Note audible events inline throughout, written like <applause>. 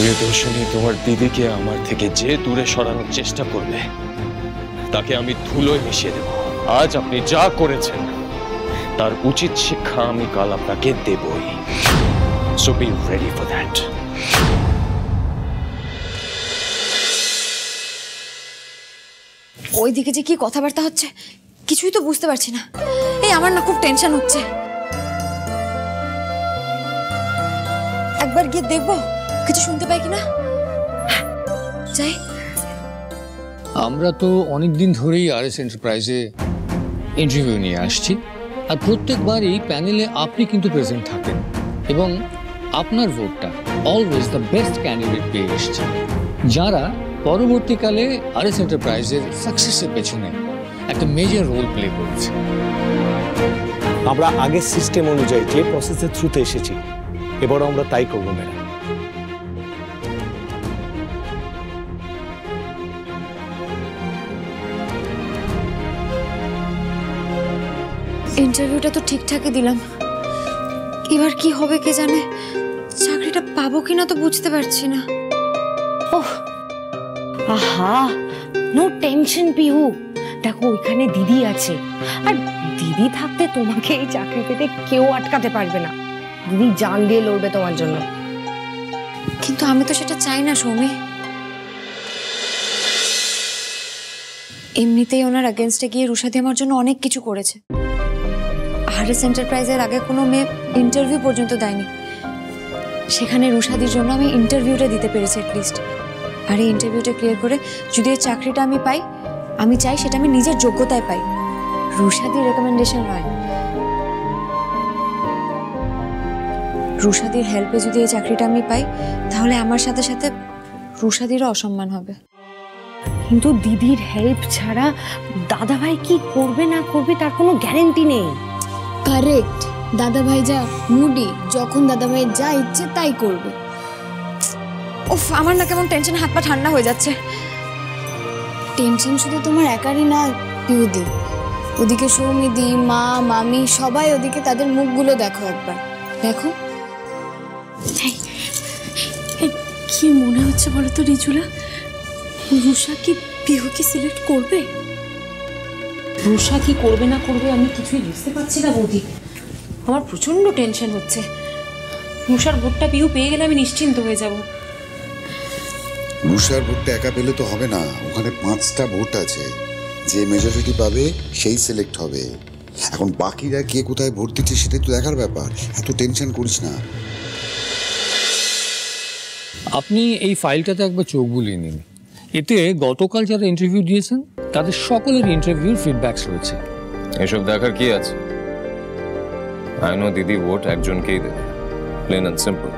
প্রিয়দর্শনী তোমার দিদিকে আমার থেকে যে দূরে সরানোর চেষ্টা করবে, তাকে আমি ধুলোয় মিশিয়ে দেব। আজ আপনি যা করেছেন, তার উচিত শিক্ষা আমি কাল আপনাকে দেবই। So be ready for that ওইদিকে যে কি কথাবার্তা হচ্ছে, কিছুই তো বুঝতে পারছি না। এই আমার না খুব টেনশন হচ্ছে। একবার গিয়ে দেখব। কিছু শুনতে পাই কিনা? যাই। আমরা তো অনেক দিন ধরেই আর এস এন্টারপ্রাইজে ইন্টারভিউ নিয়ে আসছি। আর প্রত্যেকবারই প্যানেলে আপনি কিন্তু প্রেজেন্ট থাকেন। এবং আপনার ভোটটা অলওয়েজ দ্য বেস্ট ক্যান্ডিডেট পেয়ে এসছে। যারা পরবর্তীকালে আর এস এন্টারপ্রাইজের সাকসেসের পেছনে একটা মেজর রোল প্লে করেছে। আমরা আগের সিস্টেম অনুযায়ী যে প্রসেসের থ্রুতে এসেছি এবারও আমরা তাই করব ম্যাডাম ইন্টারভিউটা তো ঠিকঠাকই দিলাম। এবার কি হবে কে জানে? চাকরিটা পাবো কিনা তো বুঝতে পারছি না। আহা! No tension Pihu. দেখো ওইখানে দিদি আছে। আর দিদি থাকতে তোমাকে এই চাকরি পেতে কেউ আটকাতে পারবে না। দিদি জান দিয়ে লড়বে তোমার জন্য। কিন্তু আমি তো সেটা চাই না সৌমি। এমনিতেই ওনার অ্যাগেনস্টে গিয়ে রুষাদি আমার জন্য অনেক কিছু করেছে। আরএস এন্টারপ্রাইজের আগে কোনো মেয়ে ইন্টারভিউ পর্যন্ত দেয়নি। সেখানে রুষাদির জন্য আমি ইন্টারভিউটা দিতে পেরেছি অ্যাটলিস্ট আর এই ইন্টারভিউটা ক্লিয়ার করে যদি এই চাকরিটা আমি পাই, আমি চাই সেটা আমি নিজের যোগ্যতায় পাই। রুষাদির রেকমেন্ডেশন নয় রুষাদির হেল্পে যদি এই চাকরিটা আমি পাই, তাহলে আমার সাথে সাথে রুষাদিরও অসম্মান হবে। কিন্তু দিদির হেল্প ছাড়া দাদাভাই কি করবে না করবে তার কোনো গ্যারেন্টি নেই। কারেক্ট দাদা ভাই যা মুডি যখন দাদা ভাই যা ইচ্ছে তাই করবে। উফ আমার না কেমন টেনশন হাত পা ঠান্ডা হয়ে যাচ্ছে। টেনশন শুধু তোমার একারই না পিউদি ওদিকে সৌমিদি মা মামি সবাই ওদিকে তাদের মুখগুলো দেখো একবার। দেখো। কি মনে হচ্ছে বলো তো রিজুলা? রুষা কি পিহুকে সিলেক্ট করবে? রুষা কি করবে না করবে আমি কিছুই বুঝতে পারছি না বৌদি। আমার প্রচণ্ড টেনশন হচ্ছে। রুষার ভোটটা পিহু পেয়ে গেলে আমি নিশ্চিন্ত হয়ে যাব। রুষার ভোটটা একা পেলে তো হবে না। ওখানে পাঁচটা ভোট আছে। যে মেজরিটি পাবে সেই সিলেক্ট হবে। এখন বাকিরা কে কোথায় ভোট দিচ্ছে সেটাই তো দেখার ব্যাপার। এত টেনশন করিস না। আপনি এই ফাইলটাতে একবার চোখ বুলিয়ে নিন। এতে গতকাল যারা ইন্টারভিউ দিয়েছেন তাদের সকলের ইন্টারভিউর ফিডব্যাকস রয়েছে। এসব দেখার কি আছে? আই নো দিদি ভোট একজনকেই দেবে। প্লেন অ্যান্ড সিম্পল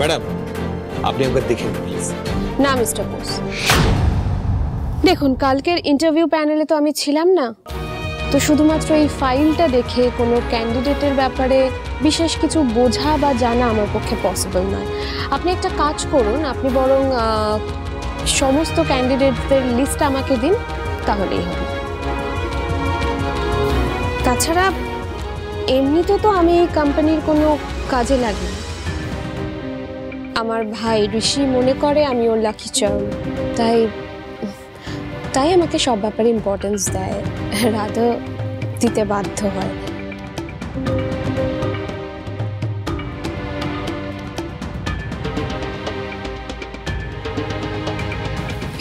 ম্যাডাম আপনি একবার দেখে প্লিজ। না মিস্টার বোস। দেখুন কালকের ইন্টারভিউ প্যানেলে তো আমি ছিলাম না। তো শুধুমাত্র এই ফাইলটা দেখে কোনো ক্যান্ডিডেটের ব্যাপারে বিশেষ কিছু বোঝা বা জানা আমার পক্ষে পসিবল নয়। আপনি একটা কাজ করুন আপনি বরং সমস্ত ক্যান্ডিডেটদের লিস্ট আমাকে দিন, তাহলেই হবে। তাছাড়া এমনিতে তো আমি এই কোম্পানির কোনো কাজে লাগি আমার ভাই ঋষি মনে করে আমি ওর লাকি চার্ম তাই তাই আমাকে সব ব্যাপারে ইম্পর্টেন্স দেয়। রাধা দিতে বাধ্য হয়।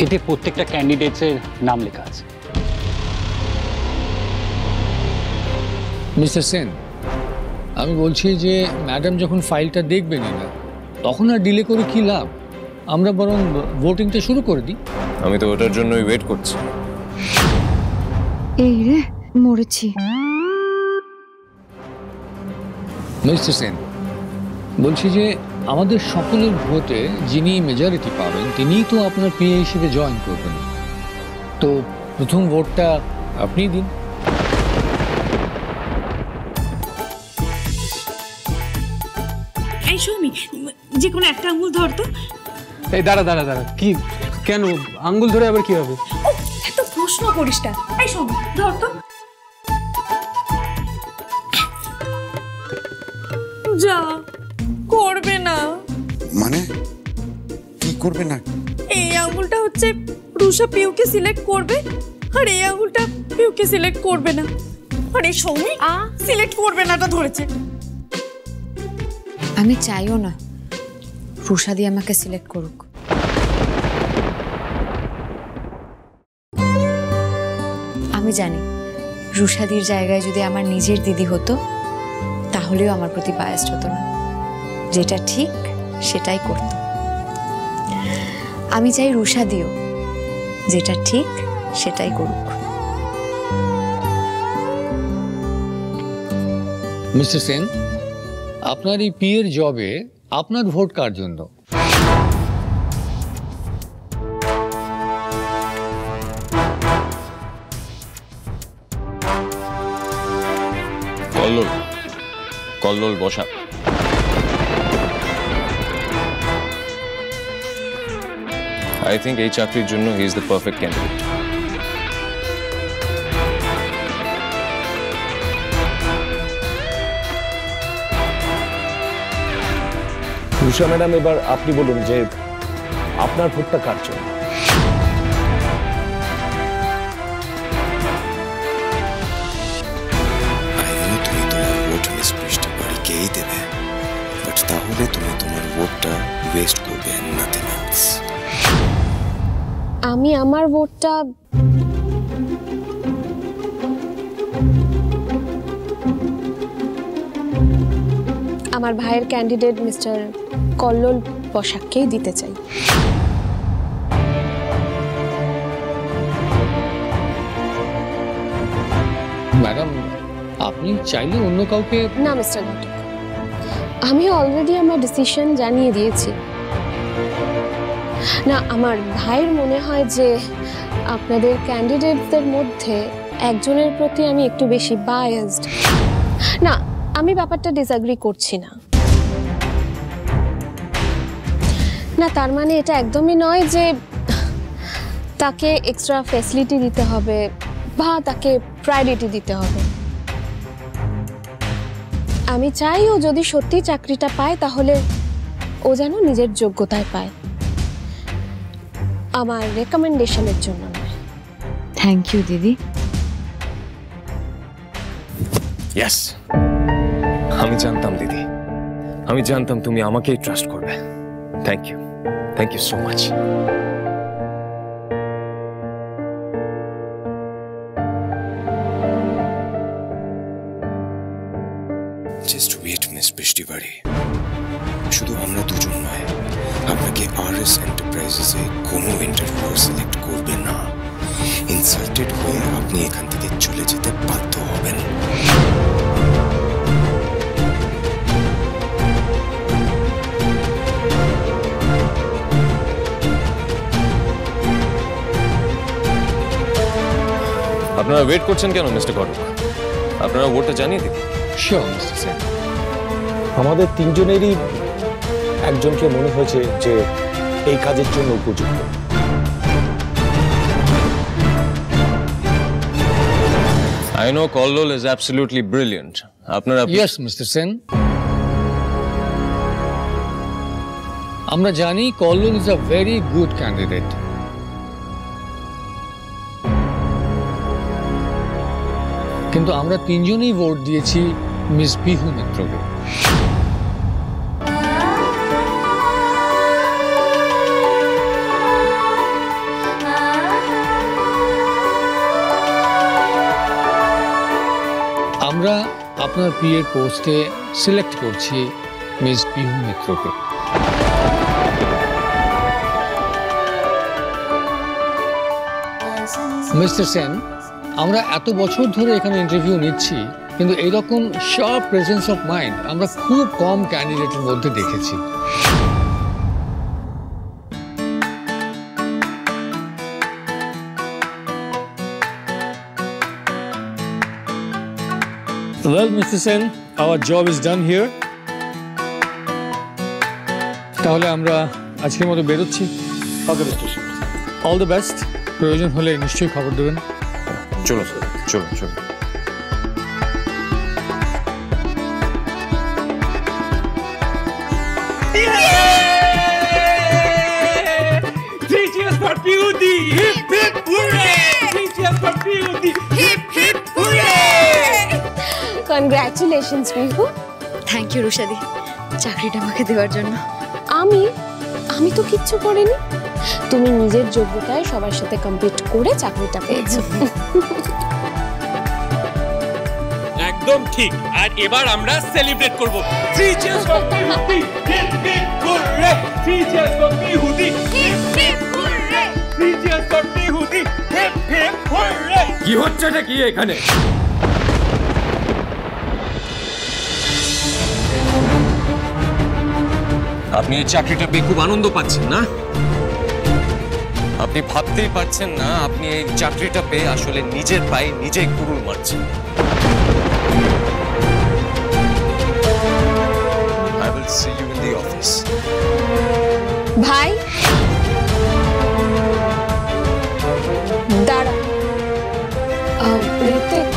এতে প্রত্যেকটা ক্যান্ডিডেটসের নাম লেখা আছে। মিস্টার সেন আমি বলছি যে ম্যাডাম যখন ফাইলটা দেখবেনই না তখন আর ডিলে করে কি লাভ? আমরা বরং ভোটিংটা শুরু করে দিই। আমি তো ওটার জন্যই ওয়েট করছি। এই রে মরেছি। মিস্টার সেন বলছি যে আমাদের সকলের ভোটে যিনি মেজরিটি পাবেন তিনিই তো আপনার পিএ হিসেবে জয়েন করবেন। তো প্রথম ভোটটা আপনিই দিন। এই সৌমি যে কোনো একটা আঙুল ধর তো। এই দাঁড়া দাঁড়া দাঁড়া কি কেন? আঙ্গুল ধরে আবার কি হবে? এত প্রশ্ন করিস না। এই সৌমি ধর তো। যা না। মানে? কি করবে না? এই আঙুলটা হচ্ছে রুষা পিউকে সিলেক্ট করবে আর এই আঙুলটা পিউকে সিলেক্ট করবে না। আর এই সৌমি সিলেক্ট করবে নাটা ধরেছে। আমি চাইও না রুষাদি আমাকে সিলেক্ট করুক। আমি জানি রুষাদির জায়গায় যদি আমার নিজের দিদি হতো তাহলেও আমার প্রতি বায়াস্ট হতো না। যেটা ঠিক সেটাই করত। আমি চাই রুষাদিও যেটা ঠিক সেটাই করুক। মিস্টার সেন আপনার এই পিয়ের জবে আপনার ভোট কার জন্য? কল্লোল কল্লোল বসা। আই থিঙ্ক এই চাকরির জন্য he is the perfect candidate Rusha madam এবার আপনি বলুন যে আপনার ভোটটা কার জন্য? আমি আমার ভোটটা আমার ভাইয়ের ক্যান্ডিডেট মিস্টার কল্লোল বসাককেই দিতে চাই। ম্যাডাম আপনি চাইলে অন্য কাউকে না মিস্টার ঘটক আমি অলরেডি আমার ডিসিশন জানিয়ে দিয়েছি। না, আমার ভাইয়ের মনে হয় যে আপনাদের ক্যান্ডিডেটদের মধ্যে একজনের প্রতি আমি একটু বেশি বায়াসড না, আমি ব্যাপারটা ডিসঅ্যাগ্রি করছি না। না, তার মানে এটা একদমই নয় যে তাকে এক্সট্রা ফ্যাসিলিটি দিতে হবে বা তাকে প্রায়োরিটি দিতে হবে। আমি চাই ও যদি সত্যি চাকরিটা পায় তাহলে ও যেন নিজের যোগ্যতায় পায়। আমার রেকমেন্ডেশনের জন্য নয়। থ্যাংক ইউ দিদি। ইয়েস আমি জানতাম দিদি। আমি জানতাম তুমি আমাকেই ট্রাস্ট করবে। Thank you thank you so much just wait miss Brishti বাড়ি শুধু আমরা দুজন নয়। আপনাকে আর এস এন্টারপ্রাইজেসে কোনো ইন্টারভিউ সিলেক্ট করবে না ইনসাল্টেড হয়ে আপনি এখান থেকে চলে যেতে বাধ্য হবেন আপনারা ওয়েট করছেন কেন মিস্টার করক আপনারা ভোটটা জানিয়ে দিন শিওর মিস্টার সেন আমাদের তিনজনেরই একজনকে মনে হয়েছে যে এই কাজের জন্য উপযুক্ত। I know Kallol is absolutely brilliant আপনারা ইয়েস মিস্টার সেন আমরা জানি Kallol is a very good candidate কিন্তু আমরা তিনজনেই ভোট দিয়েছি মিস বিহু মিত্রকে আপনার প্রিয়ের পোস্টে সিলেক্ট করছি মিস পিহু মিত্রকে। মিস্টার সেন, আমরা এত বছর ধরে এখানে ইন্টারভিউ নিচ্ছি, কিন্তু এইরকম সব প্রেজেন্স অফ মাইন্ড আমরা খুব কম ক্যান্ডিডেটের মধ্যে দেখেছি। Well, Mr. Sen, our job is done here. তাহলে আমরা আজকের মতো বেরোচ্ছি okay mister all the best প্রয়োজন হলে নিশ্চয়ই খবর দেবেন চলো স্যার চলো চলো Three cheers for Beauty! Hip hip hooray! Three cheers for Beauty! Hip hip hooray! Congratulations Pihu thank you রুশাদি চাকরিটা আমাকে দেওয়ার জন্য। আমি আমি তো কিচ্ছু করিনি। তুমি নিজের যোগ্যতায় সবার সাথে কম্পিট করে চাকরিটা পেয়েছ। একদম ঠিক। আর এবার আমরা সেলিব্রেট করব। Three cheers for Bihuti hip hip hooray three cheers for Bihuti hip hip hooray three cheers for Bihuti hip hip hooray কি হচ্ছে এটা কি এখানে? আপনি এই চাকরিটা পেয়ে খুব আনন্দ পাচ্ছেন না? আপনি ভাবতেই পারছেন না আপনি এই চাকরিটা পেয়ে আসলে নিজের পায়ে নিজেই কুরুল মারছেন. ভাই? দাঁড়া। আহ,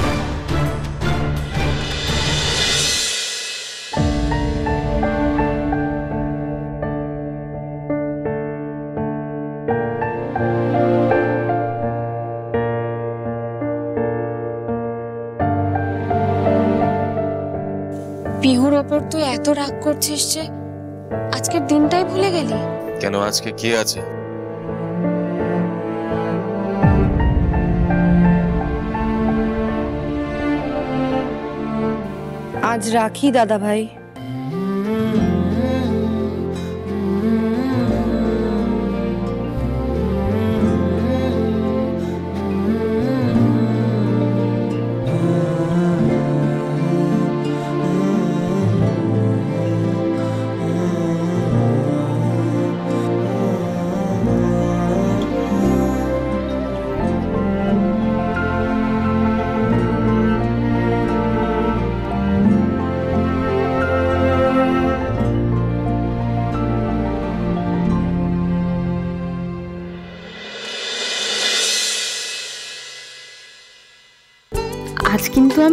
তুই এত রাগ করছিস যে আজকের দিনটাই ভুলে গেলি? কেন আজকে কি আছে? আজ রাখি দাদা ভাই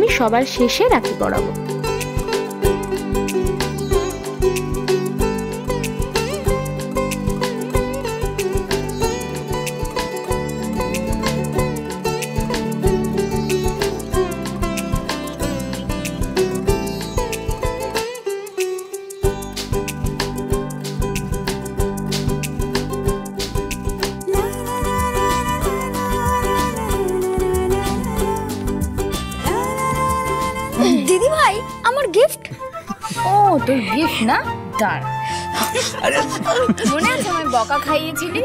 আমি সবার শেষে রাখি পড়াবো। না? দাঁড়। মনে আছে বকা খাইয়েছিলি?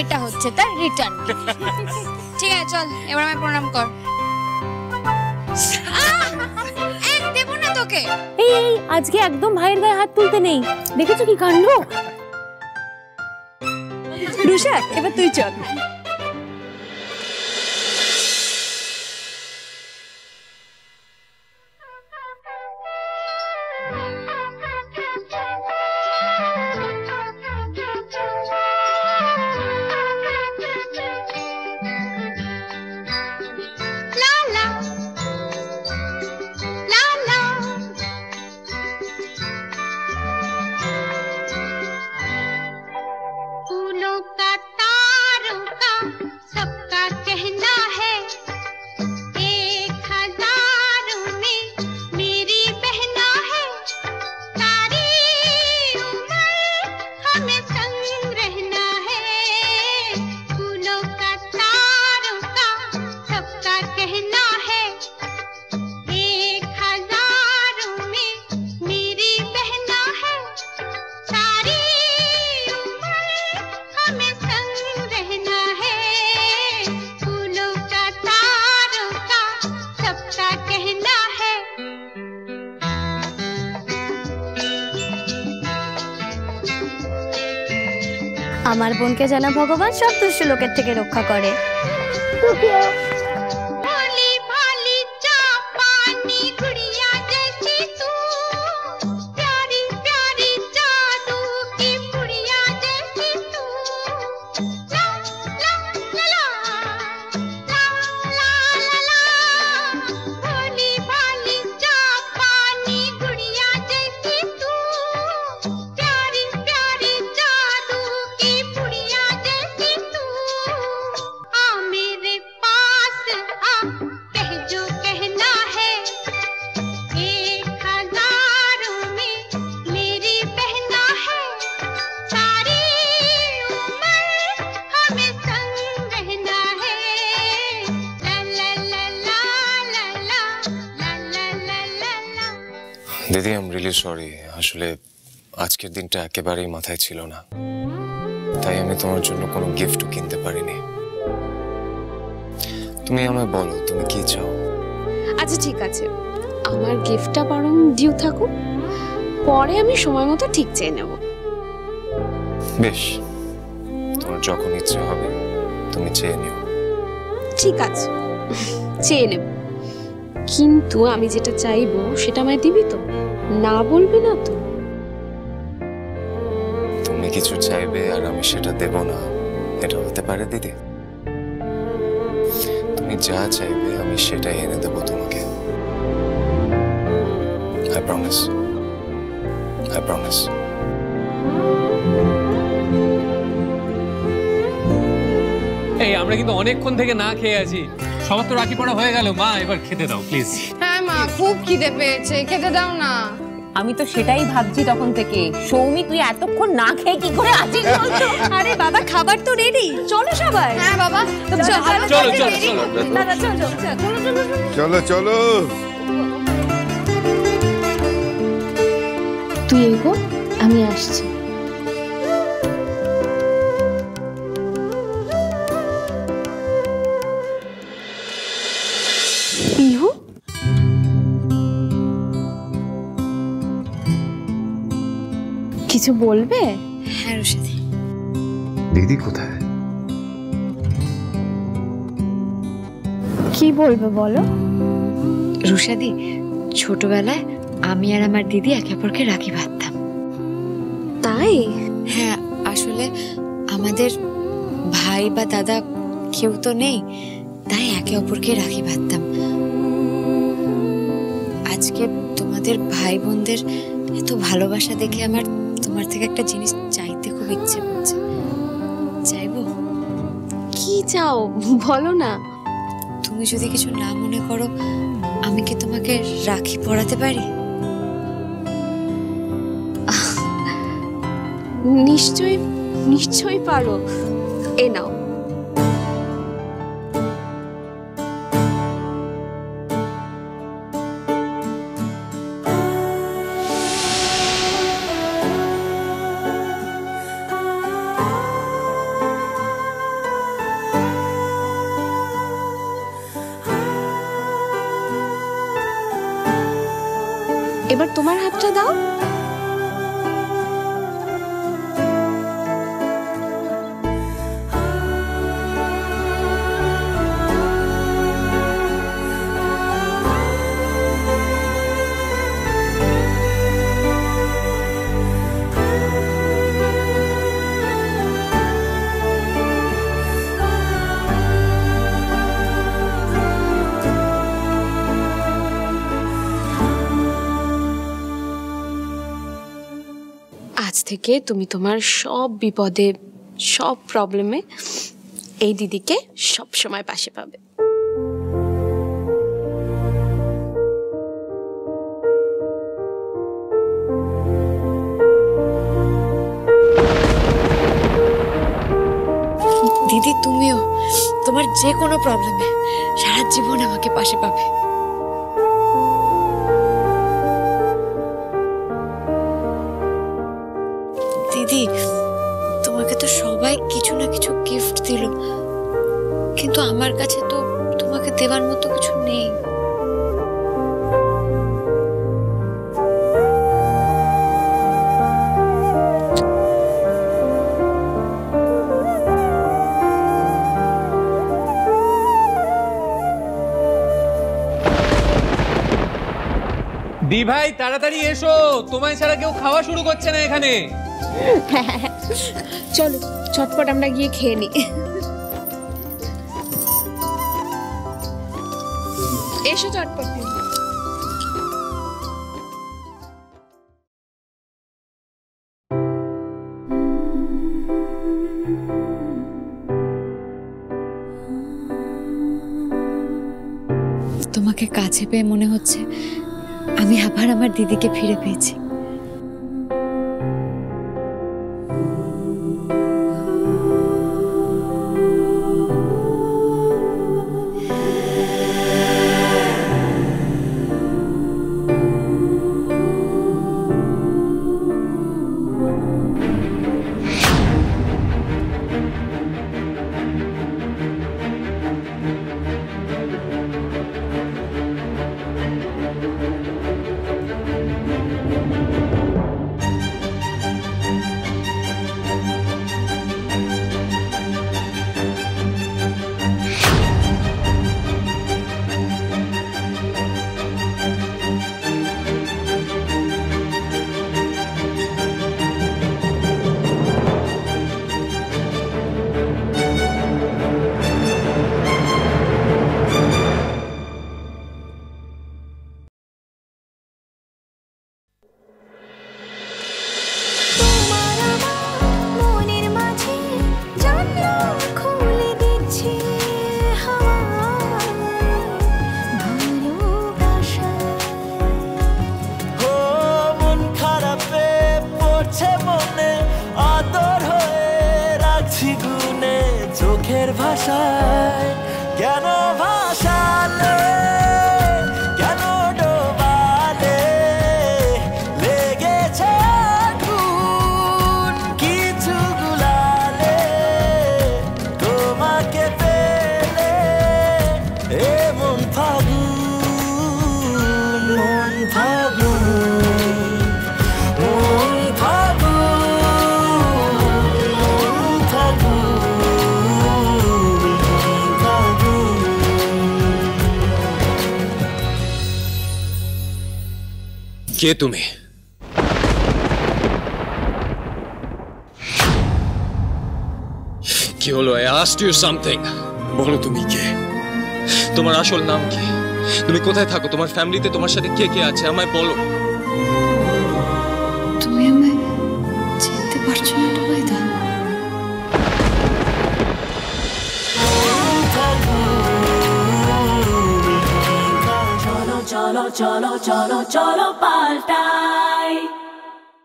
এটা হচ্ছে তার রিটার্ন ঠিক আছে, চল, এবার আমায় প্রণাম কর। এই এই, আজকে একদম ভাইয়ের গায়ে হাত তুলতে নেই। দেখেছ কি কাণ্ড? রুষা এবার তুই চল। আমার বোনকে যেন ভগবান সব দুষ্ট লোকের থেকে রক্ষা করে। সরি আসলে আজকের দিনটা একেবারেই মাথায় ছিল না। তাই আমি তোমার জন্য কোনো গিফটও কিনতে পারিনি। তুমি আমায় বলো তুমি কি চাও? আচ্ছা ঠিক আছে। আমার গিফটটা বরং ডিউ থাকুক। পরে আমি সময় মতো ঠিক চেয়ে নেব। বেশ। তোমার যখন ইচ্ছে হবে তুমি চেয়ে নিও। ঠিক আছে। চেয়ে নেব। কিন্তু আমি যেটা চাইব সেটা আমায় দিবি তো? না বলবি না তো। তুমি কিছু চাইবে আর আমি সেটা দেব না। এটা হতে পারে দিদি। তুমি যা চাইবে আমি সেটাই এনে দেবো তোমাকে। আই প্রমিস আই প্রমিস এই আমরা কিন্তু অনেকক্ষণ থেকে না খেয়ে আছি। সবার তো রাখি পড়া হয়ে গেল। মা এবার খেতে দাও প্লিজ খুব খিদে পেয়েছে খেতে দাও না। আমি তো সেটাই ভাবছি তখন থেকে। সৌমি তুই এতক্ষণ না খেয়ে কি করে আছিস বলতো আরে বাবা খাবার তো রেডি চলো সবাই। হ্যাঁ বাবা। চলো, চলো, চলো, চলো। দাদা চলো চলো চলো। চলো চলো। তুই এগো আমি আসছি। কিছু বলবে? হ্যাঁ রুশাদি। দিদি কোথায়? কি বলবে বলো? রুশাদি ছোটবেলায় আমি আর আমার দিদি একে অপরকে রাখি বাঁধতাম তাই? হ্যাঁ আসলে আমাদের ভাই বা দাদা কেউ তো নেই তাই একে অপরকে রাখি বাঁধতাম আজকে তোমাদের ভাই বোনদের এত ভালোবাসা দেখে আমার থেকে একটা জিনিস চাইতে খুব ইচ্ছে করছে। চাইব? কি চাও? বলো না। তুমি যদি কিছু না মনে করো আমি কি তোমাকে রাখি পড়াতে পারি? নিশ্চয় নিশ্চয়ই পারো। এ নাও। থেকে তুমি তোমার সব বিপদে, সব প্রবলেমে এই দিদিকে সব সময় পাশে পাবে। দিদি, তুমিও তোমার যে কোনো প্রবলেমে সারা জীবন আমাকে পাশে পাবে। তাড়াতাড়ি এসো। তোমায় ছাড়া কেউ খাওয়া শুরু করছে না এখানে। <laughs> চলো, চটপট আমরা গিয়ে খেয়ে নিই এসো চটপট। তোমাকে কাছে পেয়ে মনে হচ্ছে আমি আবার আমার দিদিকে ফিরে পেয়েছি। ভাষায় কে তুমি? কি হলো? আই আস্ট ইউ সামথিং বলো তুমি কে? তোমার আসল নাম কি? তুমি কোথায় থাকো? তোমার ফ্যামিলিতে তোমার সাথে কে কে আছে? আমায় বলো। চলো চলো চলো পাল্টাই।